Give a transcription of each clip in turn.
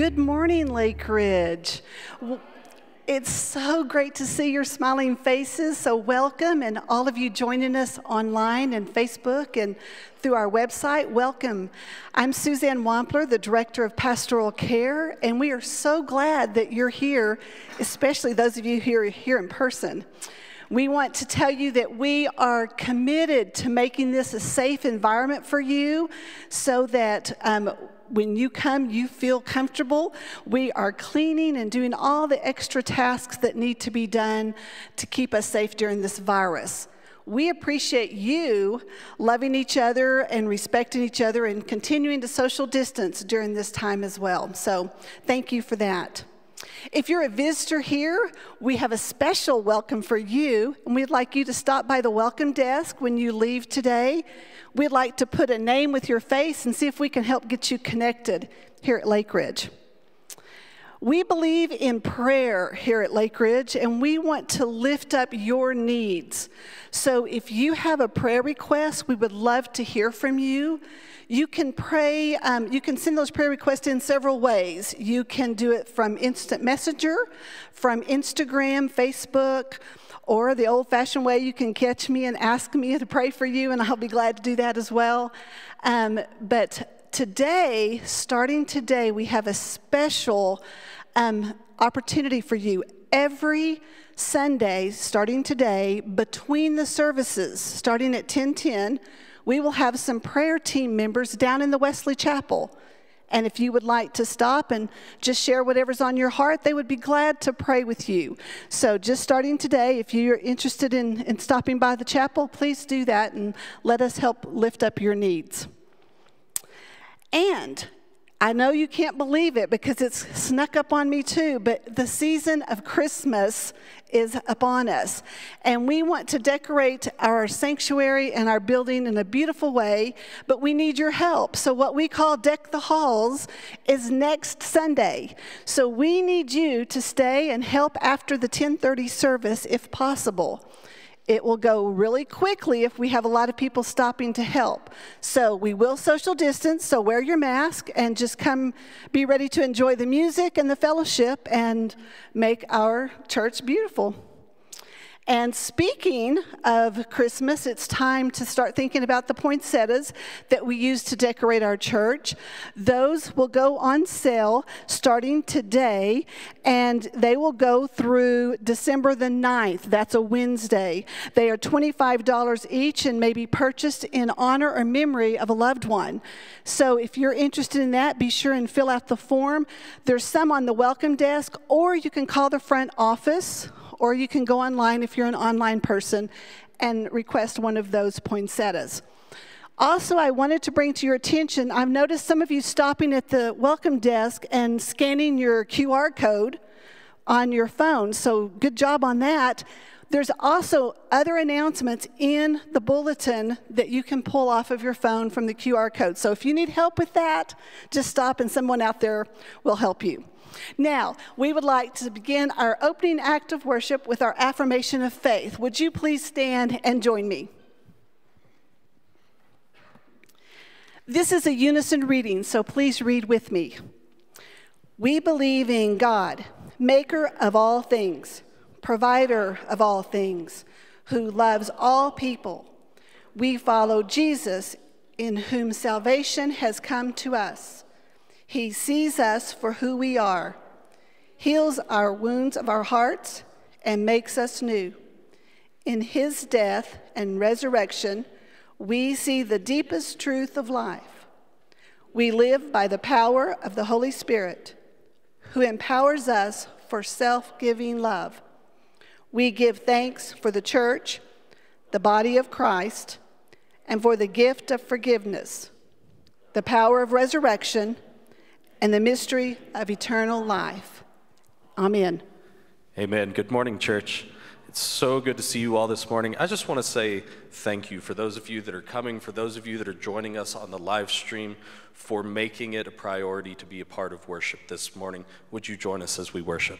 Good morning, Lake Ridge. It's so great to see your smiling faces. So, welcome, and all of you joining us online and Facebook and through our website. Welcome. I'm Suzanne Wampler, the Director of Pastoral Care, and we are so glad that you're here, especially those of you here here in person. We want to tell you that we are committed to making this a safe environment for you so that um, when you come, you feel comfortable. We are cleaning and doing all the extra tasks that need to be done to keep us safe during this virus. We appreciate you loving each other and respecting each other and continuing to social distance during this time as well. So, thank you for that. If you're a visitor here, we have a special welcome for you, and we'd like you to stop by the welcome desk when you leave today. We'd like to put a name with your face and see if we can help get you connected here at Lake Ridge. We believe in prayer here at Lake Ridge, and we want to lift up your needs. So if you have a prayer request, we would love to hear from you. You can pray, um, you can send those prayer requests in several ways. You can do it from Instant Messenger, from Instagram, Facebook, or the old fashioned way, you can catch me and ask me to pray for you, and I'll be glad to do that as well. Um, but today, starting today, we have a special um, opportunity for you. Every Sunday, starting today, between the services, starting at 1010, we will have some prayer team members down in the Wesley Chapel. And if you would like to stop and just share whatever's on your heart, they would be glad to pray with you. So, just starting today, if you're interested in, in stopping by the chapel, please do that and let us help lift up your needs. And I know you can't believe it because it's snuck up on me too, but the season of Christmas is upon us. And we want to decorate our sanctuary and our building in a beautiful way, but we need your help. So, what we call Deck the Halls is next Sunday. So, we need you to stay and help after the 1030 service if possible. It will go really quickly if we have a lot of people stopping to help. So we will social distance, so wear your mask and just come be ready to enjoy the music and the fellowship and make our church beautiful. And speaking of Christmas, it's time to start thinking about the poinsettias that we use to decorate our church. Those will go on sale starting today, and they will go through December the 9th. That's a Wednesday. They are $25 each and may be purchased in honor or memory of a loved one. So if you're interested in that, be sure and fill out the form. There's some on the welcome desk, or you can call the front office or you can go online if you're an online person and request one of those poinsettias. Also, I wanted to bring to your attention, I've noticed some of you stopping at the welcome desk and scanning your QR code on your phone. So, good job on that. There's also other announcements in the bulletin that you can pull off of your phone from the QR code. So, if you need help with that, just stop and someone out there will help you. Now, we would like to begin our opening act of worship with our affirmation of faith. Would you please stand and join me? This is a unison reading, so please read with me. We believe in God, maker of all things, provider of all things, who loves all people. We follow Jesus, in whom salvation has come to us. He sees us for who we are, heals our wounds of our hearts, and makes us new. In his death and resurrection, we see the deepest truth of life. We live by the power of the Holy Spirit, who empowers us for self giving love. We give thanks for the church, the body of Christ, and for the gift of forgiveness, the power of resurrection and the mystery of eternal life. Amen. Amen. Good morning, church. It's so good to see you all this morning. I just want to say thank you for those of you that are coming, for those of you that are joining us on the live stream, for making it a priority to be a part of worship this morning. Would you join us as we worship?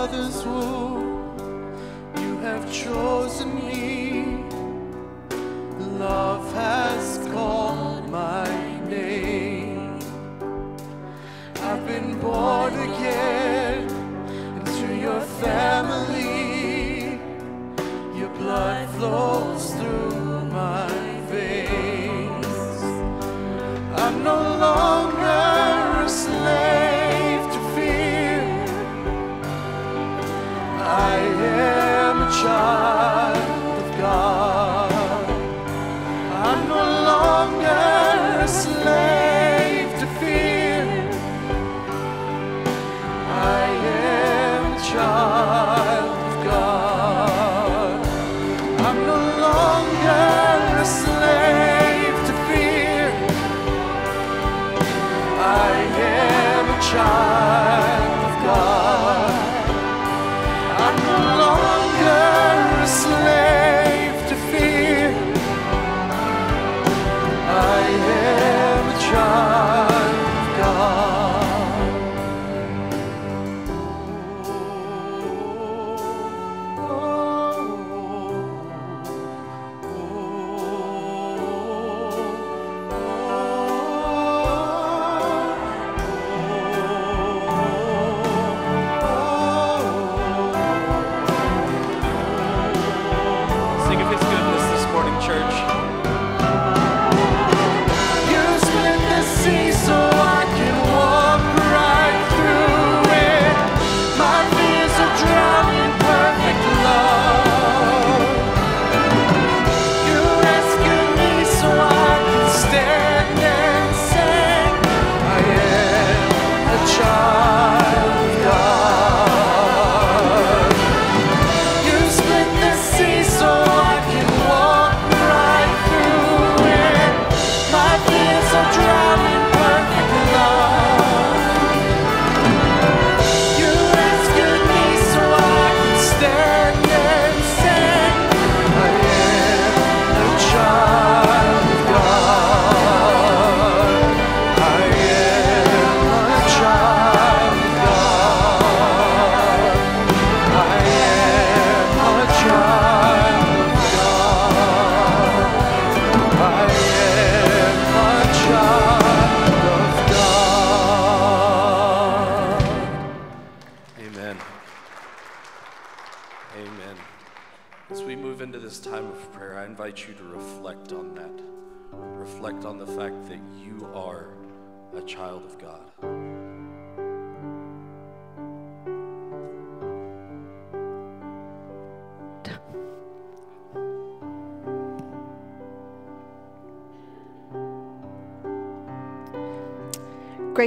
mother's womb, you have chosen me. Love has called my name. I've been born again into your family. Your blood flows.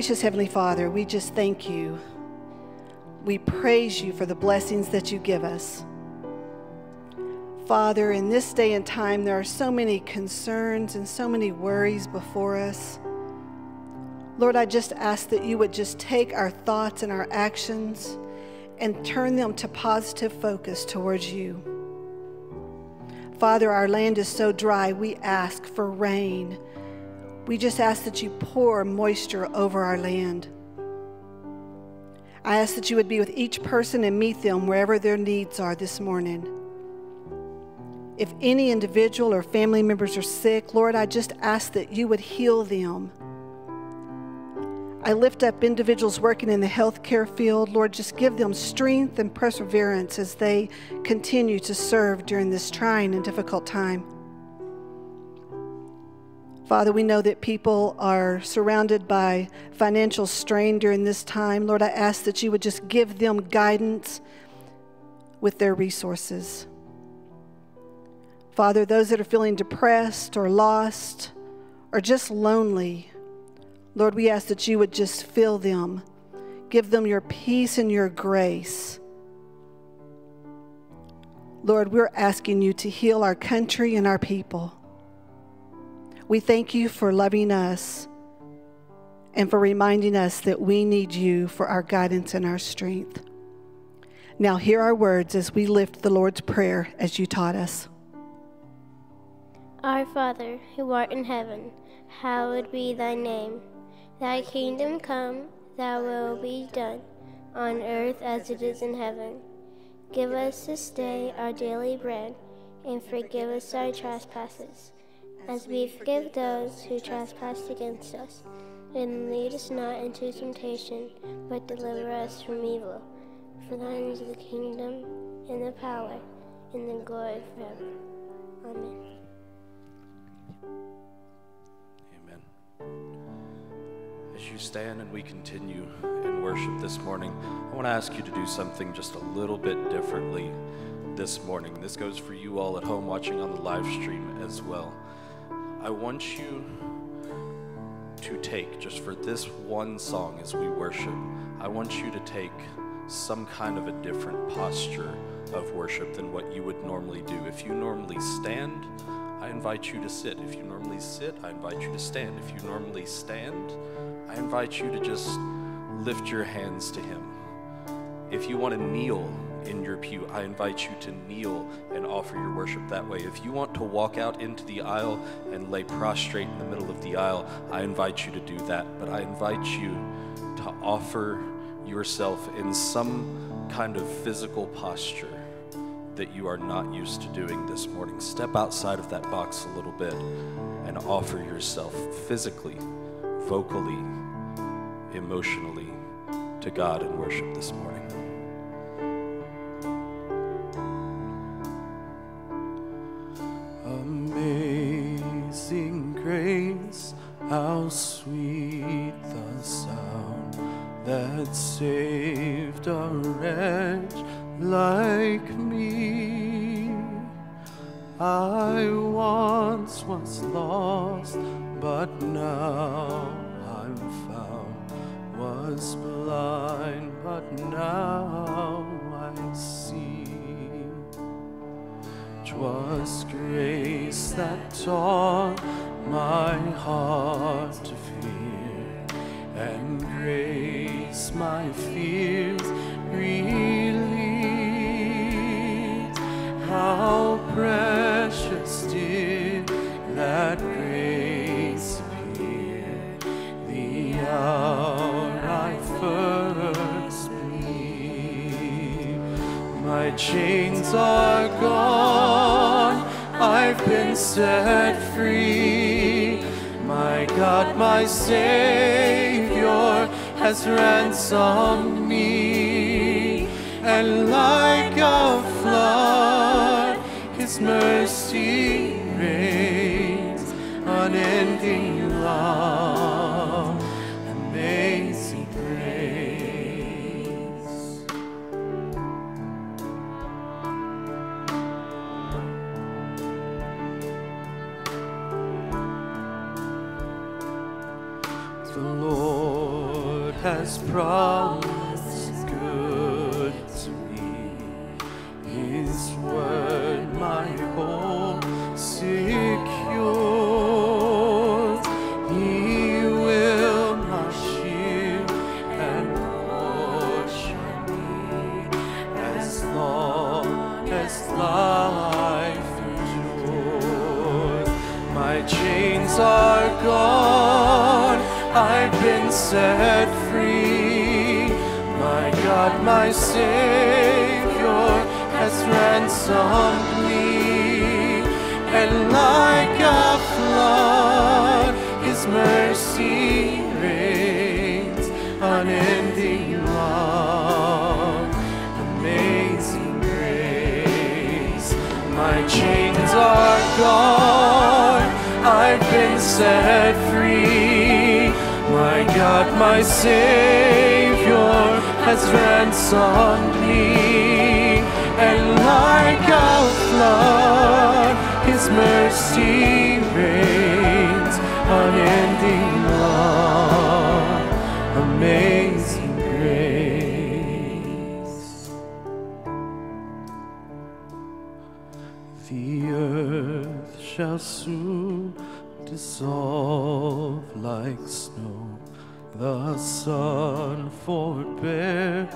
Gracious Heavenly Father, we just thank you. We praise you for the blessings that you give us. Father, in this day and time, there are so many concerns and so many worries before us. Lord, I just ask that you would just take our thoughts and our actions and turn them to positive focus towards you. Father, our land is so dry, we ask for rain. We just ask that you pour moisture over our land. I ask that you would be with each person and meet them wherever their needs are this morning. If any individual or family members are sick, Lord, I just ask that you would heal them. I lift up individuals working in the healthcare field. Lord, just give them strength and perseverance as they continue to serve during this trying and difficult time. Father, we know that people are surrounded by financial strain during this time. Lord, I ask that you would just give them guidance with their resources. Father, those that are feeling depressed or lost or just lonely, Lord, we ask that you would just fill them, give them your peace and your grace. Lord, we're asking you to heal our country and our people. We thank you for loving us and for reminding us that we need you for our guidance and our strength. Now, hear our words as we lift the Lord's Prayer as you taught us. Our Father, who art in heaven, hallowed be thy name. Thy kingdom come, thy will be done, on earth as it is in heaven. Give us this day our daily bread, and forgive us our trespasses, as we forgive those who trespass against us. And lead us not into temptation, but deliver us from evil. For thine is the kingdom, and the power, and the glory forever. Amen. Amen. As you stand and we continue in worship this morning, I want to ask you to do something just a little bit differently this morning. This goes for you all at home watching on the live stream as well. I want you to take, just for this one song as we worship, I want you to take some kind of a different posture of worship than what you would normally do. If you normally stand, I invite you to sit. If you normally sit, I invite you to stand. If you normally stand, I invite you to just lift your hands to Him. If you want to kneel in your pew, I invite you to kneel and offer your worship that way. If you want to walk out into the aisle and lay prostrate in the middle of the aisle, I invite you to do that. But I invite you to offer yourself in some kind of physical posture that you are not used to doing this morning. Step outside of that box a little bit and offer yourself physically, vocally, emotionally to God in worship this morning. Was blind, but now I see. 'Twas grace that taught my heart to fear, and grace my fears relieved. How precious chains are gone, I've been set free. My God, my Savior has ransomed me. And like a flood, His mercy reigns, unending love, has promised good to me. His word my hope secures. He will my shield and portion me as long as life endures. My chains are gone, I've been set God, my Savior has ransomed me. And like a flood, His mercy reigns, unending love, amazing grace. My chains are gone, I've been set free. My God, my Savior has ransomed me. And like a flood, His mercy reigns, unending love, amazing grace. The earth shall soon dissolve like snow. The sun forbear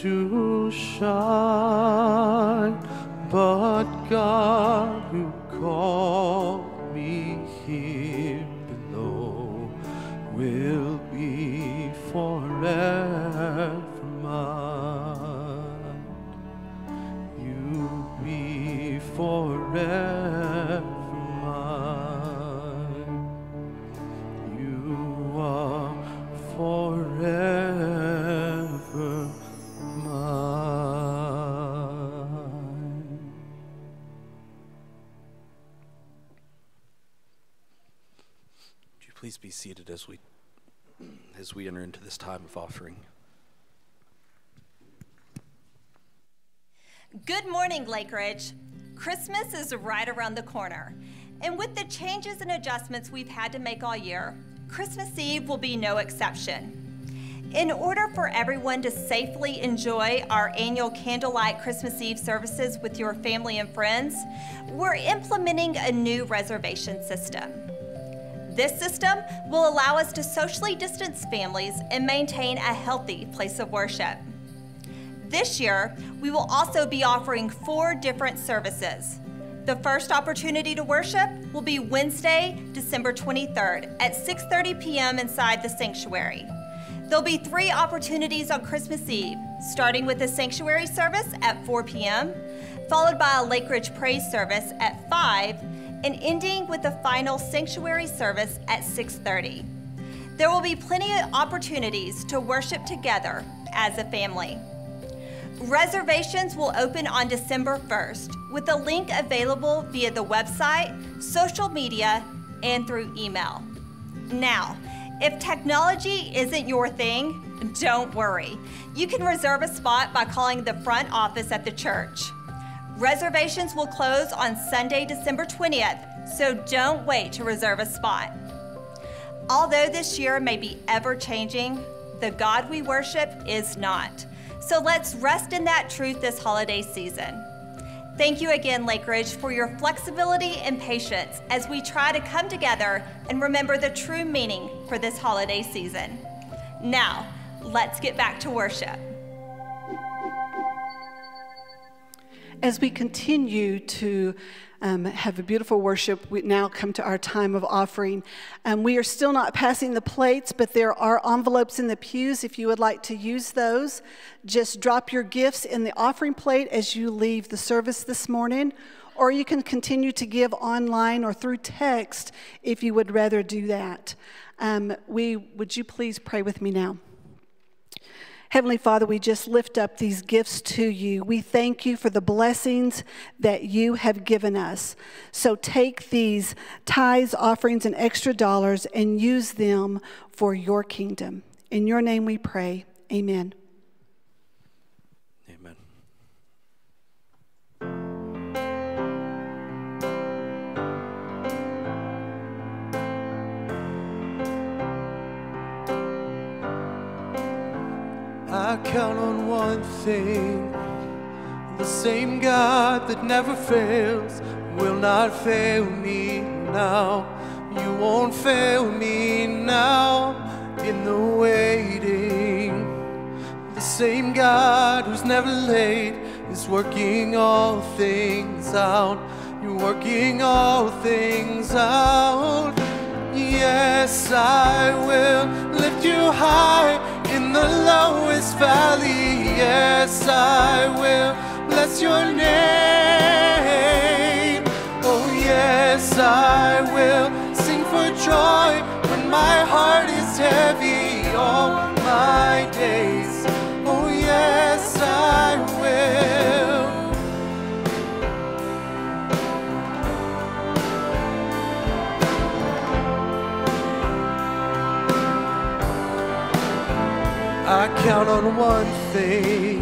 to shine, but God who called me here below will be forever as we as we enter into this time of offering. Good morning, Lake Ridge. Christmas is right around the corner. And with the changes and adjustments we've had to make all year, Christmas Eve will be no exception. In order for everyone to safely enjoy our annual candlelight Christmas Eve services with your family and friends, we're implementing a new reservation system. This system will allow us to socially distance families and maintain a healthy place of worship. This year, we will also be offering four different services. The first opportunity to worship will be Wednesday, December 23rd at 6:30 p.m. inside the sanctuary. There'll be three opportunities on Christmas Eve, starting with a sanctuary service at 4 p.m., followed by a Lake Ridge praise service at 5, and ending with the final sanctuary service at 6:30. There will be plenty of opportunities to worship together as a family. Reservations will open on December 1st with a link available via the website, social media, and through email. Now, if technology isn't your thing, don't worry. You can reserve a spot by calling the front office at the church. Reservations will close on Sunday, December 20th, so don't wait to reserve a spot. Although this year may be ever changing, the God we worship is not. So let's rest in that truth this holiday season. Thank you again, Lake Ridge, for your flexibility and patience as we try to come together and remember the true meaning for this holiday season. Now, let's get back to worship. As we continue to um, have a beautiful worship, we now come to our time of offering. Um, we are still not passing the plates, but there are envelopes in the pews if you would like to use those. Just drop your gifts in the offering plate as you leave the service this morning, or you can continue to give online or through text if you would rather do that. Um, we, would you please pray with me now? Heavenly Father, we just lift up these gifts to you. We thank you for the blessings that you have given us. So take these tithes, offerings, and extra dollars and use them for your kingdom. In your name we pray. Amen. I count on one thing the same God that never fails will not fail me now. You won't fail me now in the waiting. The same God who's never late is working all things out. You're working all things out. Yes, I will lift you high the lowest valley. Yes, I will bless your name. Oh, yes, I will sing for joy when my heart is heavy all my days. I count on one thing.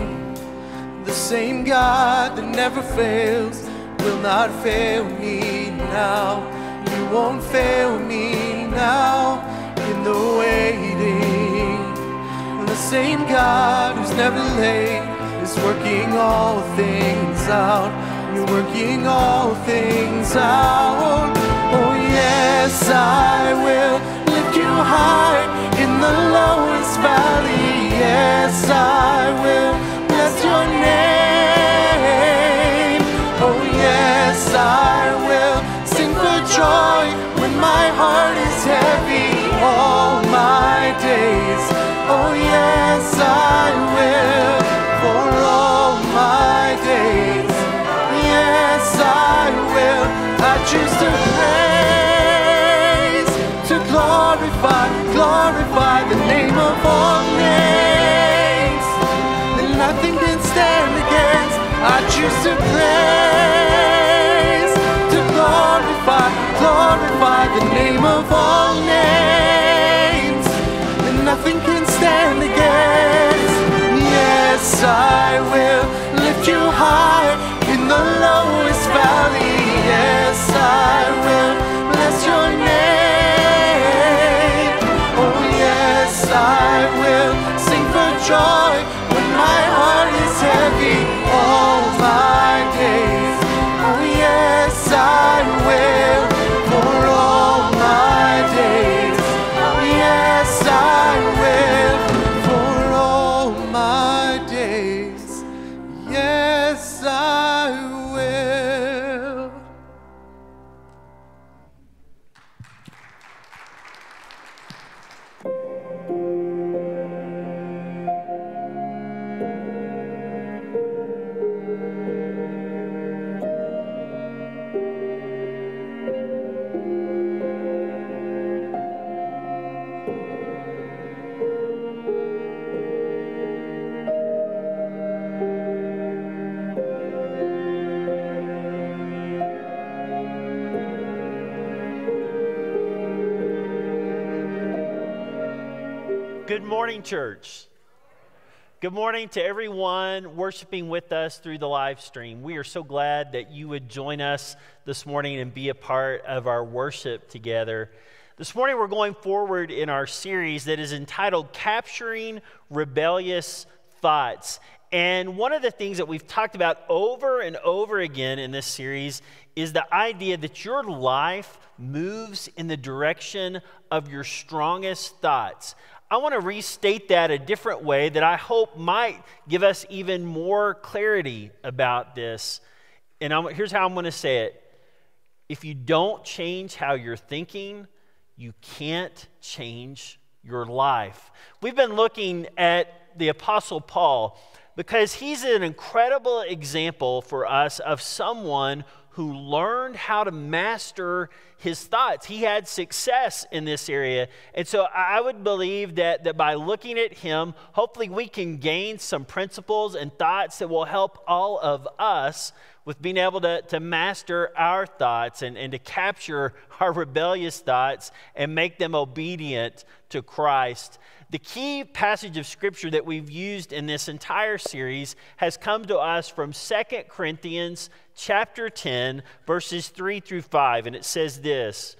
The same God that never fails will not fail me now. You won't fail me now in the waiting. The same God who's never late is working all things out. You're working all things out. Oh, yes, I will lift you high in the lowest valley. Yes, I will bless your name. Oh, yes, I will sing for joy when my heart is heavy all my days. Oh, yes, I will for all my days. Yes, I will. I choose to To praise, to glorify, glorify the name of all church. Good morning to everyone worshiping with us through the live stream. We are so glad that you would join us this morning and be a part of our worship together. This morning, we're going forward in our series that is entitled Capturing Rebellious Thoughts. And one of the things that we've talked about over and over again in this series is the idea that your life moves in the direction of your strongest thoughts. I want to restate that a different way that I hope might give us even more clarity about this. And I'm, here's how I'm going to say it if you don't change how you're thinking, you can't change your life. We've been looking at the Apostle Paul because he's an incredible example for us of someone who learned how to master his thoughts. He had success in this area. And so I would believe that, that by looking at him, hopefully we can gain some principles and thoughts that will help all of us with being able to, to master our thoughts and, and to capture our rebellious thoughts and make them obedient to Christ. The key passage of scripture that we've used in this entire series has come to us from 2 Corinthians chapter 10 verses 3 through 5 and it says this,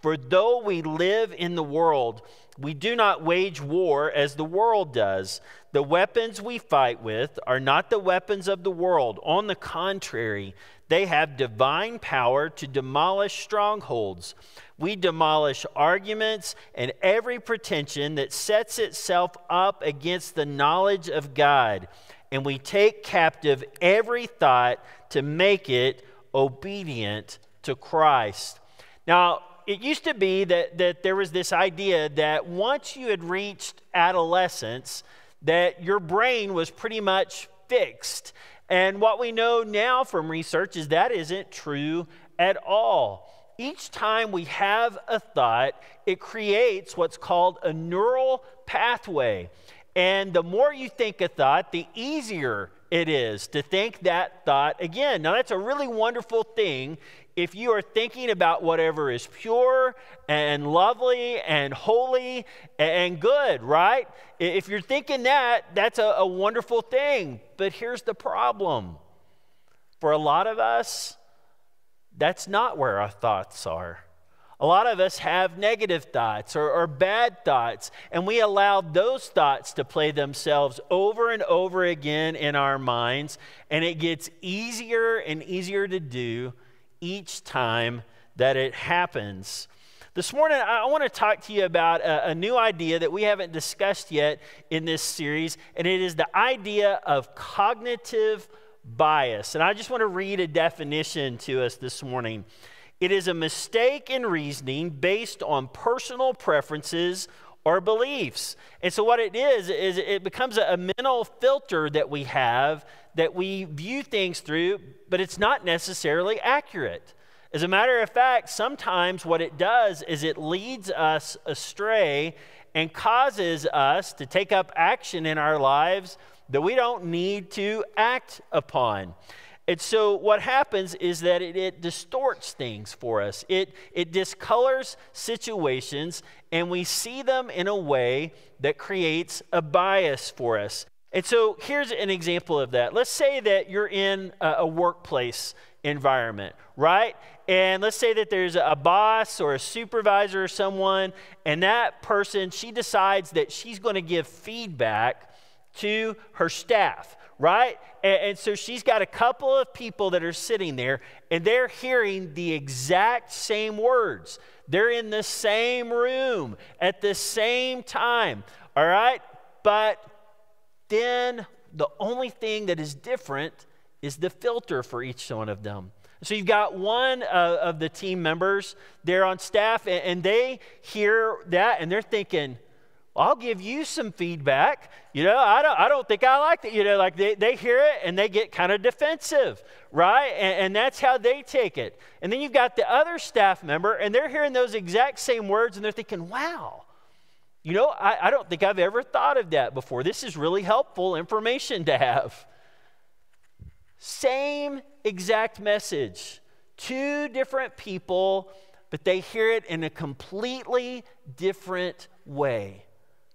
"For though we live in the world, we do not wage war as the world does. The weapons we fight with are not the weapons of the world. On the contrary, they have divine power to demolish strongholds. We demolish arguments and every pretension that sets itself up against the knowledge of God. And we take captive every thought to make it obedient to Christ. Now, it used to be that, that there was this idea that once you had reached adolescence, that your brain was pretty much fixed. And what we know now from research is that isn't true at all. Each time we have a thought, it creates what's called a neural pathway. And the more you think a thought, the easier it is to think that thought again. Now, that's a really wonderful thing if you are thinking about whatever is pure and lovely and holy and good, right? If you're thinking that, that's a, a, wonderful thing. But here's the problem for a lot of us, that's not where our thoughts are. A lot of us have negative thoughts or, or, bad thoughts, and we allow those thoughts to play themselves over and over again in our minds, and it gets easier and easier to do each time that it happens. This morning, I want to talk to you about a, a, new idea that we haven't discussed yet in this series, and it is the idea of cognitive bias. And I just want to read a definition to us this morning. It is a mistake in reasoning based on personal preferences or beliefs. And so, what it is, is it becomes a mental filter that we have that we view things through, but it's not necessarily accurate. As a matter of fact, sometimes what it does is it leads us astray and causes us to take up action in our lives that we don't need to act upon. And so what happens is that it, it, distorts things for us. It, it discolors situations, and we see them in a way that creates a bias for us. And so here's an example of that. Let's say that you're in a, a workplace environment, right? And let's say that there's a boss or a supervisor or someone, and that person, she decides that she's going to give feedback to her staff, right? And, and, so she's got a couple of people that are sitting there, and they're hearing the exact same words. They're in the same room at the same time, all right? But then the only thing that is different is the filter for each one of them. So you've got one uh, of the team members there on staff, and, and they hear that and they're thinking, I'll give you some feedback. You know, I don't, I don't think I like that. You know, like they, they hear it and they get kind of defensive, right? And, and that's how they take it. And then you've got the other staff member, and they're hearing those exact same words, and they're thinking, wow, you know, I, I don't think I've ever thought of that before. This is really helpful information to have. Same exact message, two different people, but they hear it in a completely different way.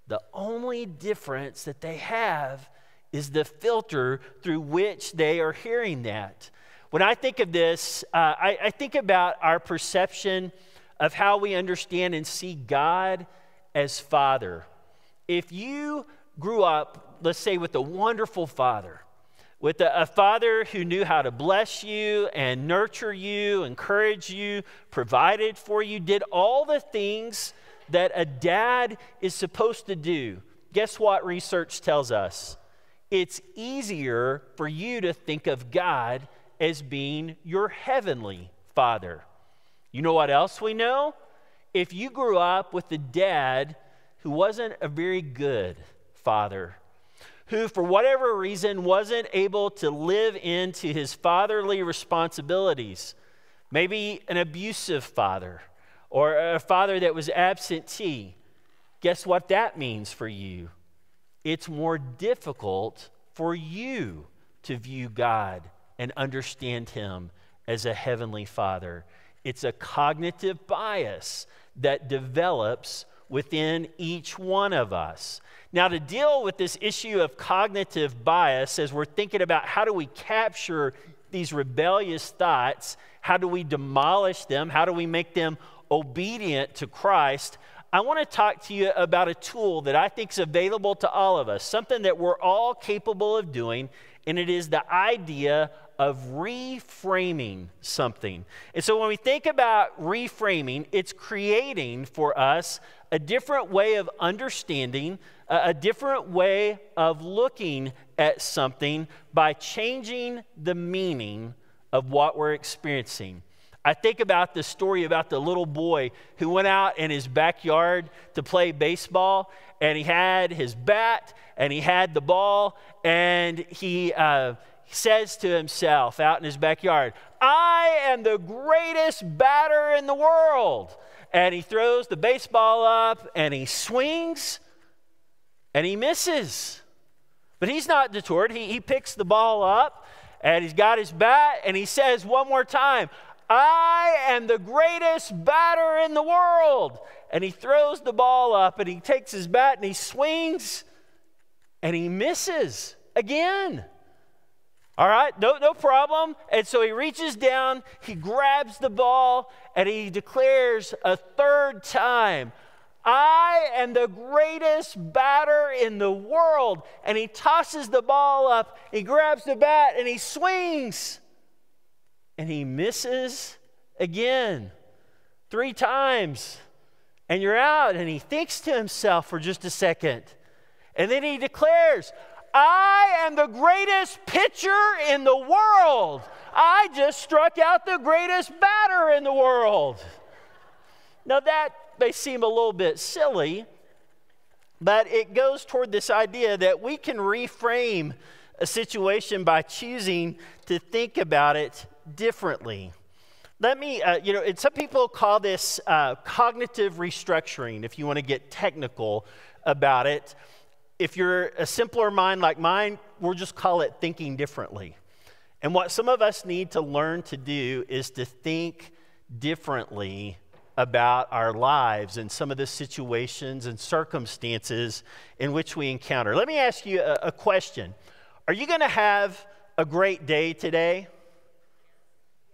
The only difference that they have is the filter through which they are hearing that. When I think of this, uh, I, I think about our perception of how we understand and see God as Father. If you grew up, let's say, with a wonderful father, with a, a, father who knew how to bless you and nurture you, encourage you, provided for you, did all the things that a dad is supposed to do. Guess what research tells us? It's easier for you to think of God as being your heavenly father. You know what else we know? If you grew up with a dad who wasn't a very good father, who, for whatever reason, wasn't able to live into his fatherly responsibilities, maybe an abusive father or a father that was absentee, guess what that means for you? It's more difficult for you to view God and understand Him as a heavenly father. It's a cognitive bias that develops within each one of us. Now, to deal with this issue of cognitive bias, as we're thinking about how do we capture these rebellious thoughts, how do we demolish them, how do we make them obedient to Christ, I want to talk to you about a tool that I think is available to all of us, something that we're all capable of doing, and it is the idea of reframing something. And so when we think about reframing, it's creating for us a different way of understanding, a different way of looking at something by changing the meaning of what we're experiencing. I think about the story about the little boy who went out in his backyard to play baseball, and he had his bat and he had the ball, and he uh, says to himself out in his backyard, I am the greatest batter in the world. And he throws the baseball up and he swings and he misses. But he's not deterred. He, he picks the ball up and he's got his bat and he says one more time, I am the greatest batter in the world. And he throws the ball up and he takes his bat and he swings and he misses again. All right, no, no problem. And so he reaches down, he grabs the ball, and he declares a third time, I am the greatest batter in the world. And he tosses the ball up, he grabs the bat, and he swings. And he misses again three times. And you're out, and he thinks to himself for just a second. And then he declares, I am the greatest pitcher in the world. I just struck out the greatest batter in the world. Now, that may seem a little bit silly, but it goes toward this idea that we can reframe a situation by choosing to think about it differently. Let me, uh, you know, and some people call this uh, cognitive restructuring, if you want to get technical about it if you're a simpler mind like mine, we'll just call it thinking differently. And what some of us need to learn to do is to think differently about our lives and some of the situations and circumstances in which we encounter. Let me ask you a, a question Are you going to have a great day today?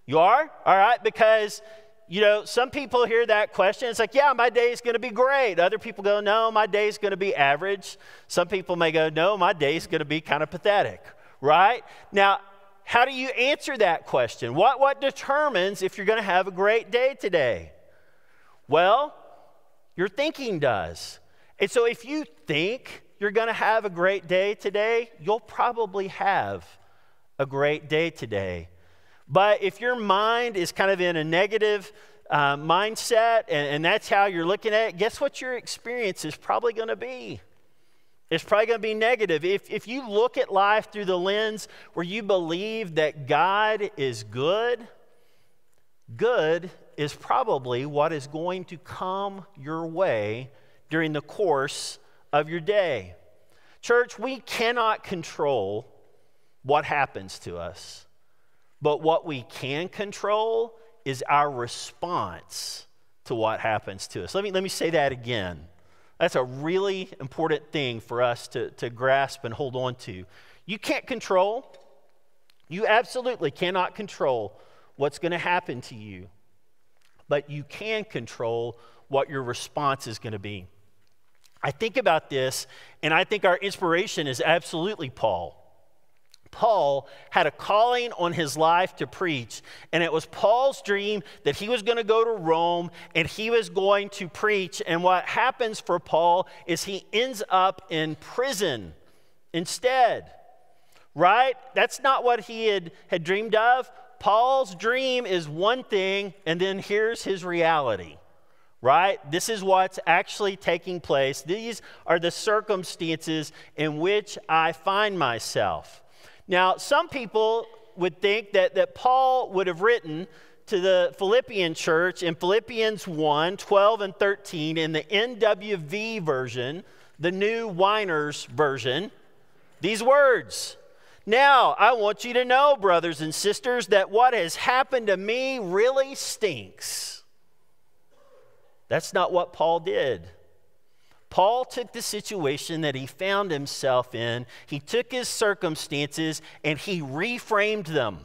You are? All right, because you know, some people hear that question. It's like, yeah, my day is going to be great. Other people go, no, my day is going to be average. Some people may go, no, my day is going to be kind of pathetic, right? Now, how do you answer that question? What, what determines if you're going to have a great day today? Well, your thinking does. And so if you think you're going to have a great day today, you'll probably have a great day today. But if your mind is kind of in a negative uh, mindset and, and that's how you're looking at it, guess what your experience is probably going to be? It's probably going to be negative. If, if you look at life through the lens where you believe that God is good, good is probably what is going to come your way during the course of your day. Church, we cannot control what happens to us. But what we can control is our response to what happens to us. Let me, let me say that again. That's a really important thing for us to, to grasp and hold on to. You can't control, you absolutely cannot control what's going to happen to you, but you can control what your response is going to be. I think about this, and I think our inspiration is absolutely Paul. Paul had a calling on his life to preach, and it was Paul's dream that he was going to go to Rome and he was going to preach. And what happens for Paul is he ends up in prison instead, right? That's not what he had, had dreamed of. Paul's dream is one thing, and then here's his reality right? This is what's actually taking place. These are the circumstances in which I find myself. Now, some people would think that, that Paul would have written to the Philippian church in Philippians 1 12 and 13 in the NWV version, the new Whiner's version, these words. Now, I want you to know, brothers and sisters, that what has happened to me really stinks. That's not what Paul did. Paul took the situation that he found himself in, he took his circumstances, and he reframed them.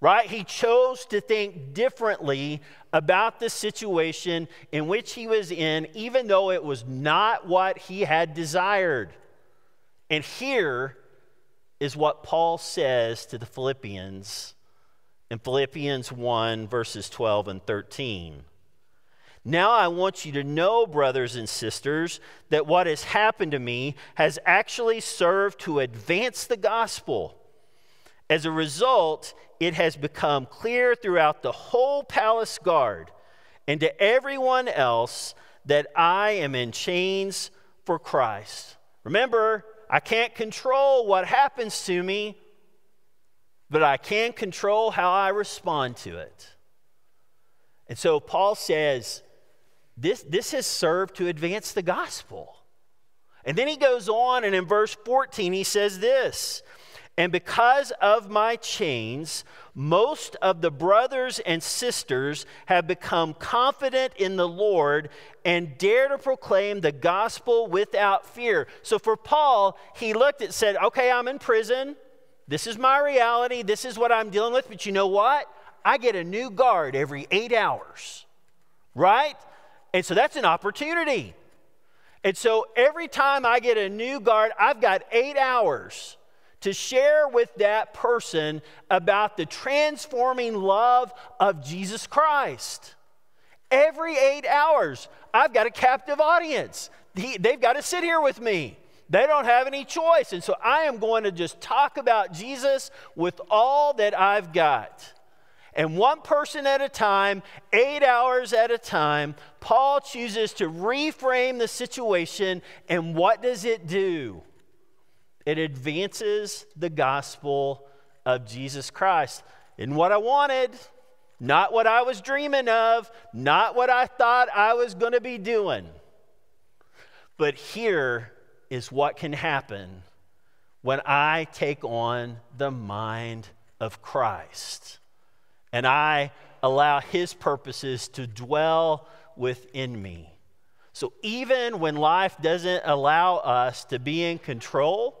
Right? He chose to think differently about the situation in which he was in, even though it was not what he had desired. And here is what Paul says to the Philippians in Philippians 1, verses 12 and 13. Now I want you to know, brothers and sisters, that what has happened to me has actually served to advance the gospel. As a result, it has become clear throughout the whole palace guard and to everyone else that I am in chains for Christ. Remember, I can't control what happens to me, but I can control how I respond to it. And so Paul says, this, this has served to advance the gospel. And then he goes on, and in verse 14, he says this And because of my chains, most of the brothers and sisters have become confident in the Lord and dare to proclaim the gospel without fear. So for Paul, he looked at said, Okay, I'm in prison. This is my reality. This is what I'm dealing with. But you know what? I get a new guard every eight hours, right? And so that's an opportunity. And so every time I get a new guard, I've got eight hours to share with that person about the transforming love of Jesus Christ. Every eight hours, I've got a captive audience. they've got to sit here with me. They don't have any choice. And so I am going to just talk about Jesus with all that I've got. And one person at a time, eight hours at a time, Paul chooses to reframe the situation. And what does it do? It advances the gospel of Jesus Christ. And what I wanted, not what I was dreaming of, not what I thought I was going to be doing. But here is what can happen when I take on the mind of Christ and I allow His purposes to dwell within me. So even when life doesn't allow us to be in control,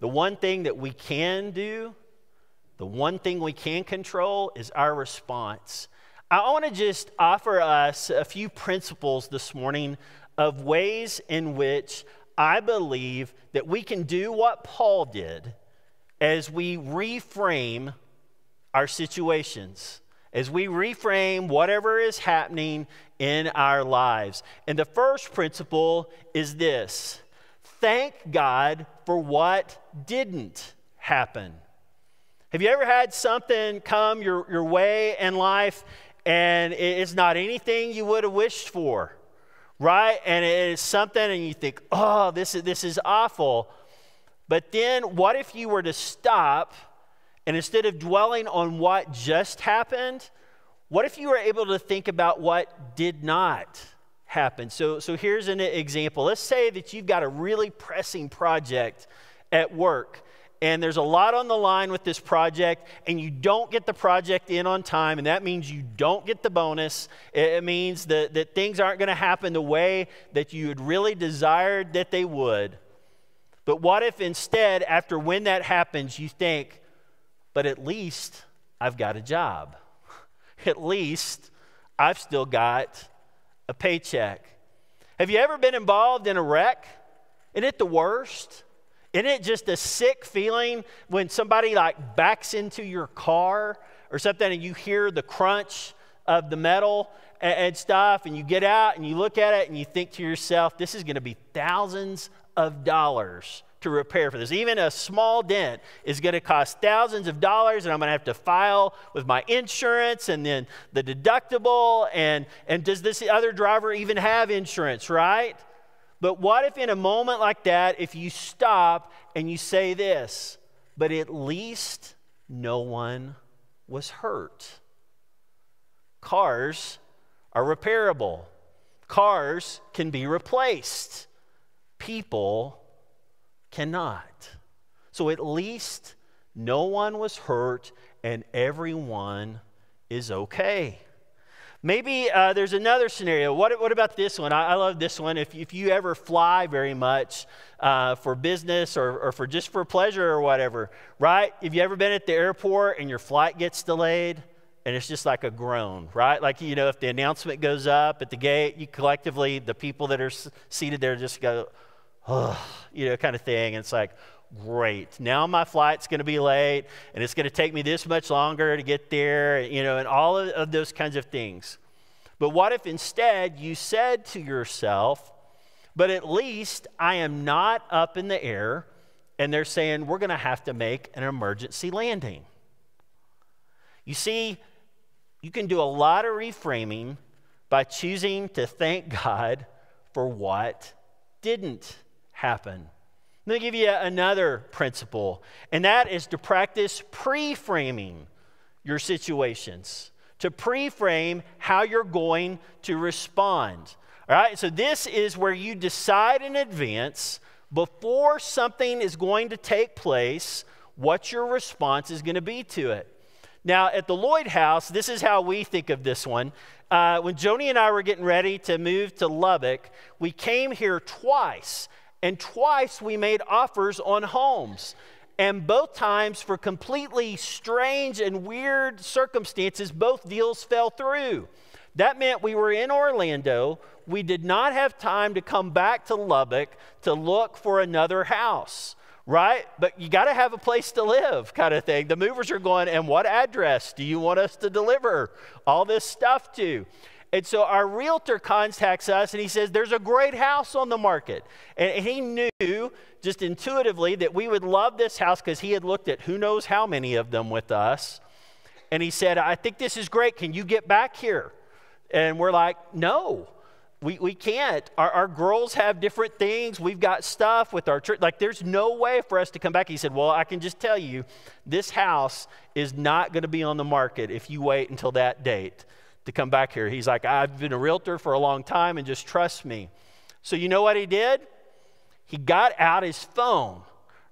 the one thing that we can do, the one thing we can control is our response. I want to just offer us a few principles this morning of ways in which I believe that we can do what Paul did as we reframe our situations, as we reframe whatever is happening in our lives. And the first principle is this thank God for what didn't happen. Have you ever had something come your, your way in life and it's not anything you would have wished for, right? And it is something and you think, oh, this is, this is awful. But then what if you were to stop? And instead of dwelling on what just happened, what if you were able to think about what did not happen? So, so here's an example. Let's say that you've got a really pressing project at work, and there's a lot on the line with this project, and you don't get the project in on time, and that means you don't get the bonus. It means that, that things aren't going to happen the way that you had really desired that they would. But what if instead, after when that happens, you think, but at least I've got a job? At least I've still got a paycheck. Have you ever been involved in a wreck? Isn't it the worst? Isn't it just a sick feeling when somebody like backs into your car or something and you hear the crunch of the metal and, and stuff and you get out and you look at it and you think to yourself, this is going to be thousands of dollars to repair for this. Even a small dent is going to cost thousands of dollars, and I'm going to have to file with my insurance and then the deductible. And, and does this other driver even have insurance, right? But what if in a moment like that, if you stop and you say this, but at least no one was hurt? Cars are repairable, cars can be replaced, people cannot. So at least no one was hurt and everyone is okay. Maybe uh, there's another scenario. What, what about this one? I, I love this one. If, if you ever fly very much uh, for business or, or for just for pleasure or whatever, right? Have you ever been at the airport and your flight gets delayed? And it's just like a groan, right? Like, you know, if the announcement goes up at the gate, you collectively, the people that are seated there just go, you know, kind of thing. And it's like, great. Now my flight's going to be late and it's going to take me this much longer to get there, you know, and all of, of those kinds of things. But what if instead you said to yourself, but at least I am not up in the air and they're saying we're going to have to make an emergency landing? You see, you can do a lot of reframing by choosing to thank God for what didn't happen. Let me give you another principle, and that is to practice pre framing your situations, to pre frame how you're going to respond. All right, so this is where you decide in advance before something is going to take place what your response is going to be to it. Now, at the Lloyd House, this is how we think of this one. Uh, when Joni and I were getting ready to move to Lubbock, we came here twice and twice we made offers on homes. And both times, for completely strange and weird circumstances, both deals fell through. That meant we were in Orlando. We did not have time to come back to Lubbock to look for another house, right? But you got to have a place to live, kind of thing. The movers are going, and what address do you want us to deliver all this stuff to? And so our realtor contacts us and he says, There's a great house on the market. And he knew just intuitively that we would love this house because he had looked at who knows how many of them with us. And he said, I think this is great. Can you get back here? And we're like, No, we, we can't. Our, our girls have different things. We've got stuff with our church. Like, there's no way for us to come back. He said, Well, I can just tell you, this house is not going to be on the market if you wait until that date to come back here. He's like, I've been a realtor for a long time and just trust me. So, you know what he did? He got out his phone,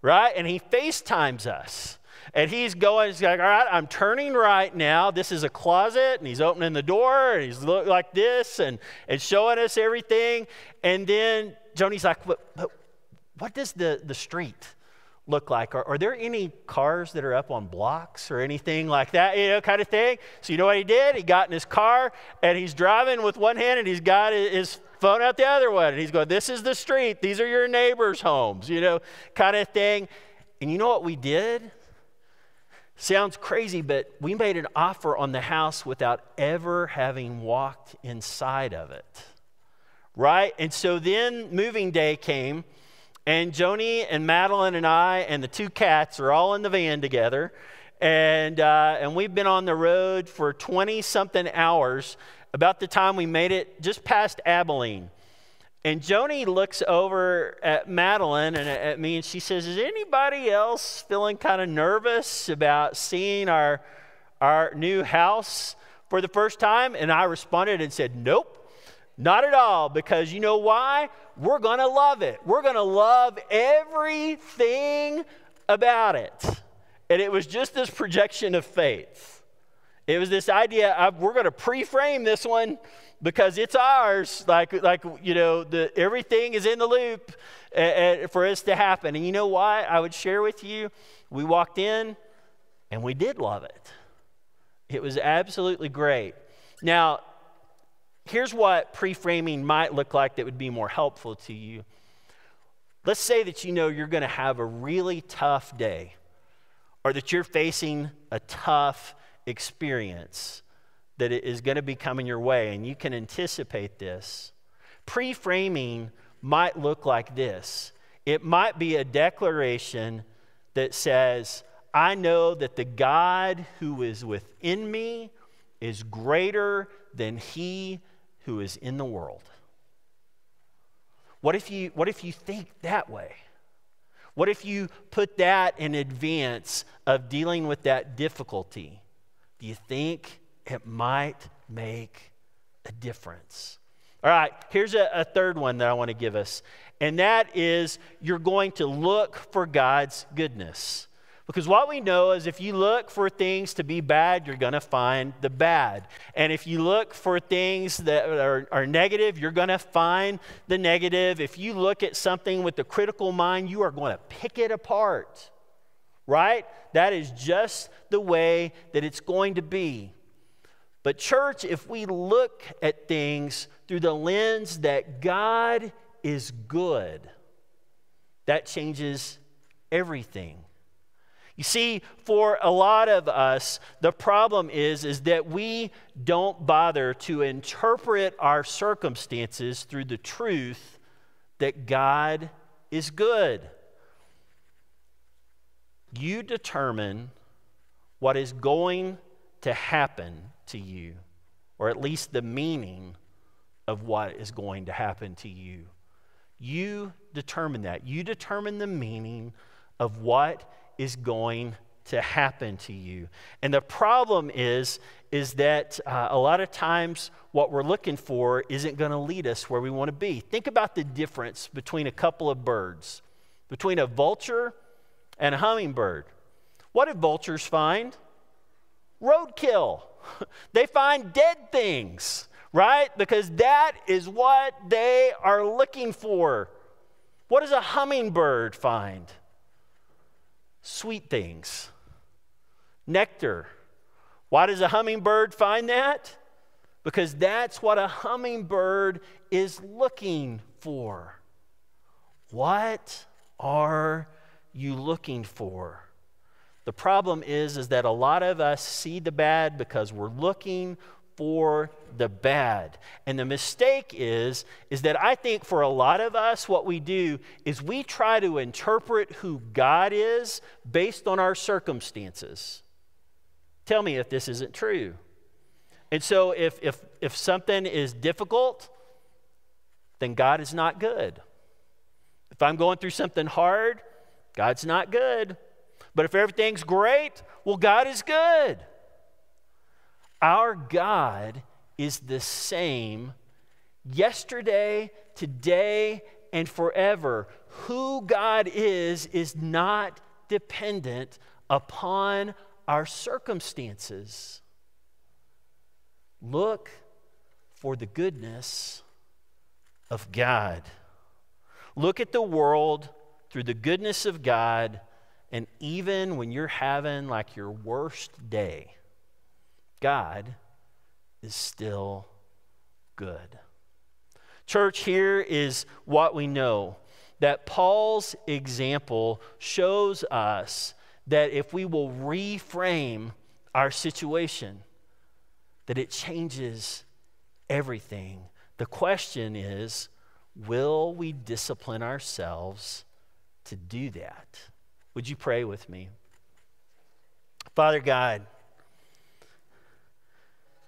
right? And he FaceTimes us. And he's going, he's like, all right, I'm turning right now. This is a closet. And he's opening the door and he's look like this and, and showing us everything. And then Joni's like, but what does the, the street look like? Are, are, there any cars that are up on blocks or anything like that, you know, kind of thing? So, you know what he did? He got in his car and he's driving with one hand and he's got his phone out the other one. And he's going, This is the street. These are your neighbors' homes, you know, kind of thing. And you know what we did? Sounds crazy, but we made an offer on the house without ever having walked inside of it. Right? And so then moving day came, and Joni and Madeline and I and the two cats are all in the van together. And, uh, and we've been on the road for 20 something hours about the time we made it just past Abilene. And Joni looks over at Madeline and at me and she says, Is anybody else feeling kind of nervous about seeing our, our new house for the first time? And I responded and said, Nope. Not at all, because you know why? We're going to love it. We're going to love everything about it. And it was just this projection of faith. It was this idea of we're going to pre-frame this one because it's ours. Like, like you know, the, everything is in the loop for us to happen. And you know why? I would share with you. We walked in, and we did love it. It was absolutely great. Now, here's what pre-framing might look like that would be more helpful to you. Let's say that you know you're going to have a really tough day or that you're facing a tough experience that is going to be coming your way, and you can anticipate this. Pre framing might look like this it might be a declaration that says, I know that the God who is within me is greater than he who is in the world. What if you, what if you think that way? What if you put that in advance of dealing with that difficulty? Do you think it might make a difference? All right, here's a, a third one that I want to give us, and that is you're going to look for God's goodness. Because what we know is if you look for things to be bad, you're going to find the bad. And if you look for things that are, are negative, you're going to find the negative. If you look at something with a critical mind, you are going to pick it apart. Right? That is just the way that it's going to be. But, church, if we look at things through the lens that God is good, that changes everything. You see, for a lot of us, the problem is, is that we don't bother to interpret our circumstances through the truth that God is good. You determine what is going to happen to you, or at least the meaning of what is going to happen to you. You determine that. You determine the meaning of what is going to happen to you. And the problem is, is that uh, a lot of times what we're looking for isn't going to lead us where we want to be. Think about the difference between a couple of birds, between a vulture and a hummingbird. What do vultures find? Roadkill. they find dead things, right? Because that is what they are looking for. What does a hummingbird find? Sweet things, nectar. Why does a hummingbird find that? Because that's what a hummingbird is looking for. What are you looking for? The problem is is that a lot of us see the bad because we're looking for the bad. And the mistake is is that I think for a lot of us what we do is we try to interpret who God is based on our circumstances. Tell me if this isn't true. And so if if if something is difficult, then God is not good. If I'm going through something hard, God's not good. But if everything's great, well God is good. Our God is the same yesterday, today, and forever. Who God is is not dependent upon our circumstances. Look for the goodness of God. Look at the world through the goodness of God, and even when you're having like your worst day, God is still good. Church, here is what we know that Paul's example shows us that if we will reframe our situation, that it changes everything. The question is, will we discipline ourselves to do that? Would you pray with me? Father God,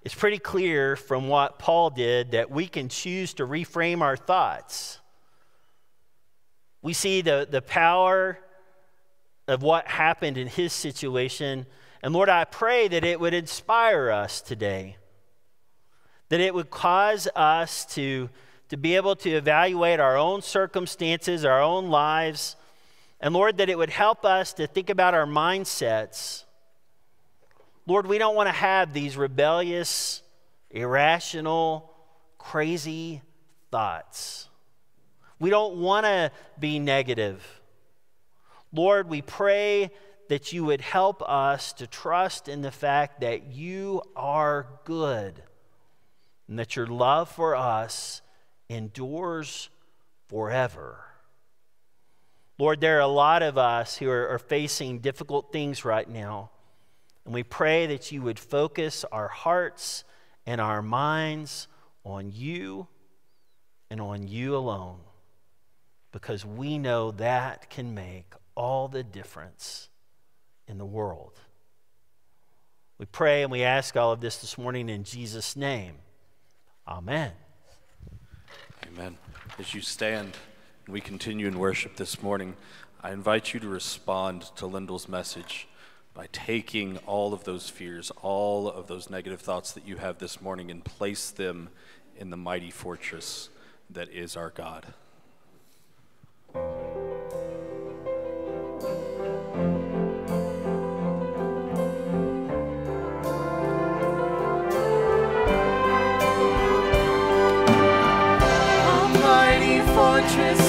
it's pretty clear from what Paul did that we can choose to reframe our thoughts. We see the, the power of what happened in his situation. And Lord, I pray that it would inspire us today, that it would cause us to, to be able to evaluate our own circumstances, our own lives, And Lord, that it would help us to think about our mindsets. Lord, we don't want to have these rebellious, irrational, crazy thoughts. We don't want to be negative. Lord, we pray that you would help us to trust in the fact that you are good and that your love for us endures forever. Lord, there are a lot of us who are, are, facing difficult things right now. And we pray that you would focus our hearts and our minds on you and on you alone, because we know that can make all the difference in the world. We pray and we ask all of this this morning in Jesus' name. Amen. Amen. As you stand and we continue in worship this morning, I invite you to respond to Lyndall's message by taking all of those fears, all of those negative thoughts that you have this morning, and place them in the mighty fortress that is our God. Fortress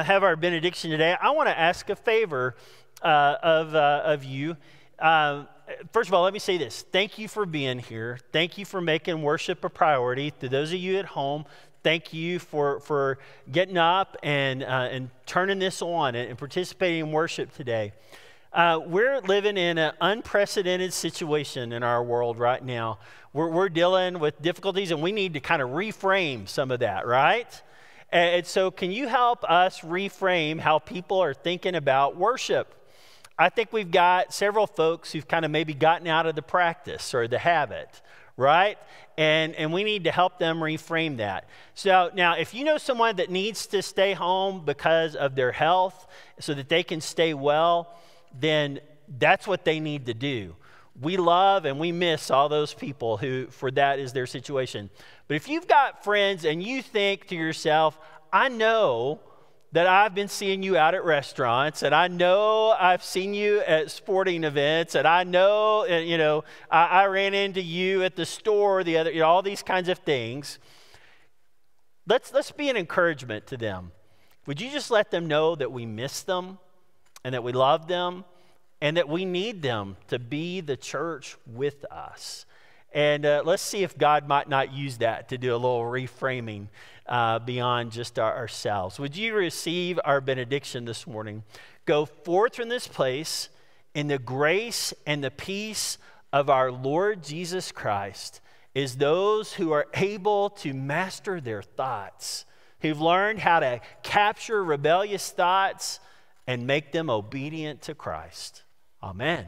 uh, have our benediction today, I want to ask a favor uh, of, uh, of you. Uh, first of all, let me say this. Thank you for being here. Thank you for making worship a priority. To those of you at home, thank you for, for getting up and, uh, and turning this on and, and participating in worship today. Uh, we're living in an unprecedented situation in our world right now. We're, we're dealing with difficulties, and we need to kind of reframe some of that, right? And, so, can you help us reframe how people are thinking about worship? I think we've got several folks who've kind of maybe gotten out of the practice or the habit, right? And, and we need to help them reframe that. So now, if you know someone that needs to stay home because of their health so that they can stay well, then that's what they need to do. We love and we miss all those people who, for that is their situation. But if you've got friends and you think to yourself, I know that I've been seeing you out at restaurants, and I know I've seen you at sporting events, and I know, you know, I, I ran into you at the store the other, you know, all these kinds of things. Let's, let's be an encouragement to them. Would you just let them know that we miss them and that we love them and that we need them to be the church with us? And uh, let's see if God might not use that to do a little reframing uh, beyond just our, ourselves. Would you receive our benediction this morning? Go forth from this place in the grace and the peace of our Lord Jesus Christ is those who are able to master their thoughts, who've learned how to capture rebellious thoughts and make them obedient to Christ. Amen.